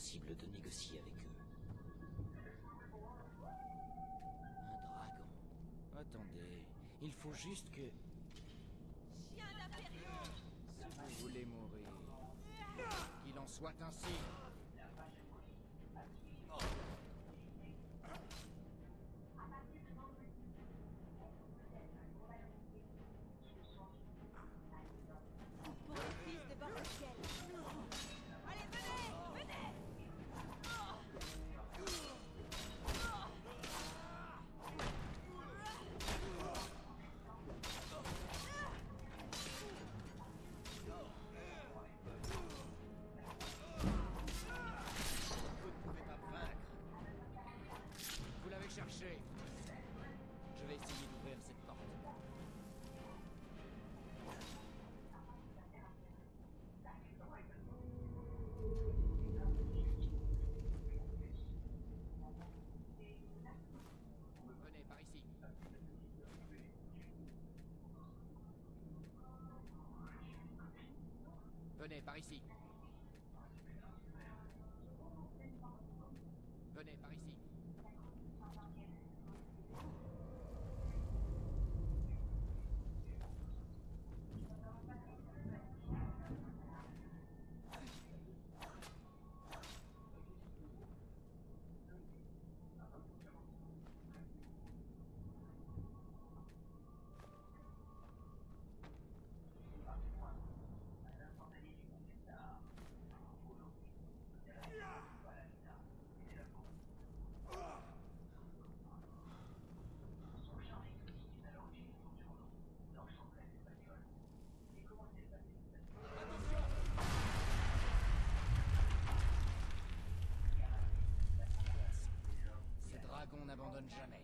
Peut-être qu'il sera possible de négocier avec eux. Un dragon. Attendez, il faut juste que... Chien Si vous voulez mourir, qu'il en soit ainsi. Venez, par ici. Venez, par ici. Ces dragons n'abandonnent jamais.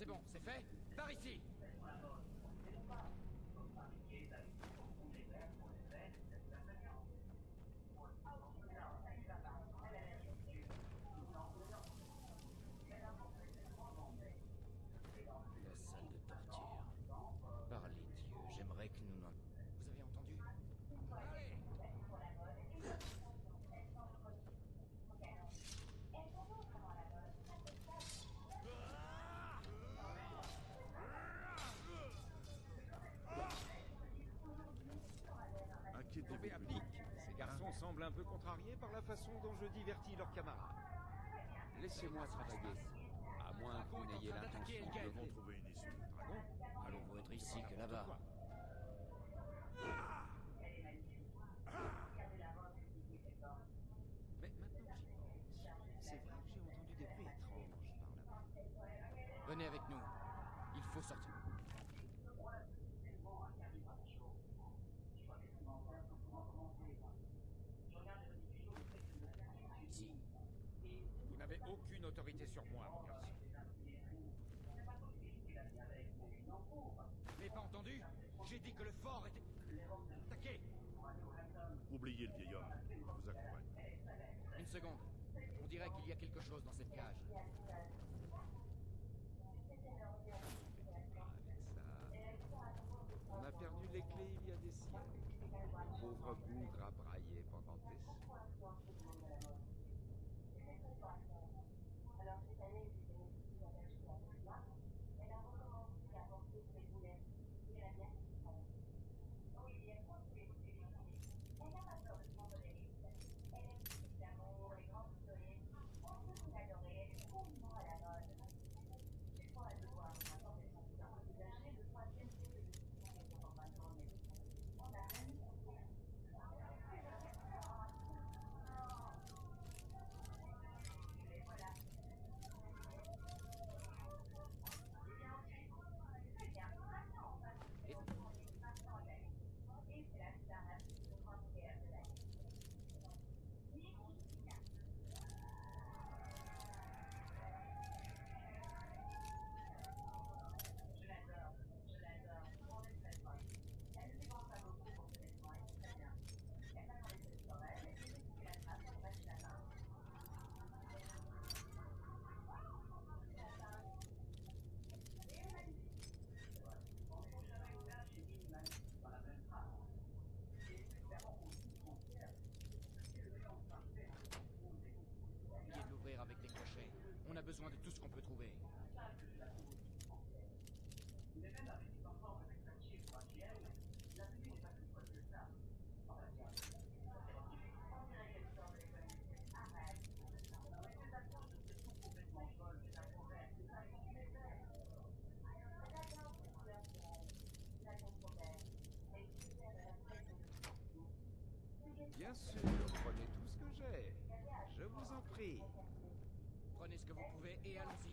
C'est bon, c'est fait. Par ici par la façon dont je divertis leurs camarades. Laissez-moi travailler. À moins que vous n'ayez l'intention de trouver une issue. Dragon Allons vaut être ici que là-bas. J'ai dit que le fort était... Attaqué Oubliez le vieil homme. Je vous accompagne. Une seconde. On dirait qu'il y a quelque chose dans cette cage. Pas avec ça. On a perdu les clés il y a des siècles. Le pauvre bougre a braillé pendant des semaines. Essayez de l'ouvrir avec des crochets. On a de tout ce qu'on peut trouver. Bien sûr, prenez tout ce que j'ai. Je vous en prie. Prenez ce que vous pouvez et allons-y.